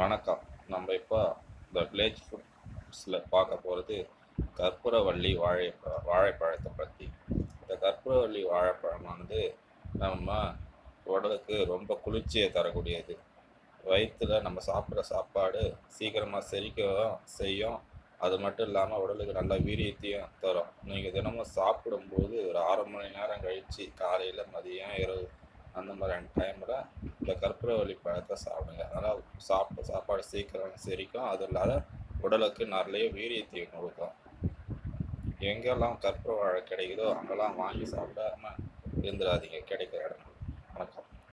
வணக்கம். நம்ம இப்போ இந்த வில்லேஜ் ஃபுட்ஸில் பார்க்க போகிறது கற்பூரவள்ளி வாழை வாழைப்பழத்தை பற்றி இந்த கற்பூரவள்ளி வாழைப்பழமானது நம்ம உடலுக்கு ரொம்ப குளிர்ச்சியை தரக்கூடியது. வயிற்றில் நம்ம சாப்பிட்ற சாப்பாடு சீக்கிரமாக செரிக்கவும் செய்யும். அது மட்டும் இல்லாமல் உடலுக்கு நல்ல வீரியத்தையும் தரும். நீங்கள் தினமும் சாப்பிடும்போது ஒரு அரை மணி நேரம் கழித்து காலையில் மதியம் இரவு அந்த மாதிரியான டைம் இந்த கற்பூரவள்ளி பழத்தை சாப்பிடுங்க. அதனால் சாப்பிட்ட சாப்பாடு சீக்கிரம் செரிக்கும். அது இல்லாத உடலுக்கு நிறைய வீரியத்தையும் கொடுக்கும். எங்கெல்லாம் கற்பூர வாழை கிடைக்குதோ அங்கெல்லாம் வாங்கி சாப்பிடாம இருந்துடாதீங்க. கிடைக்கிற இடம்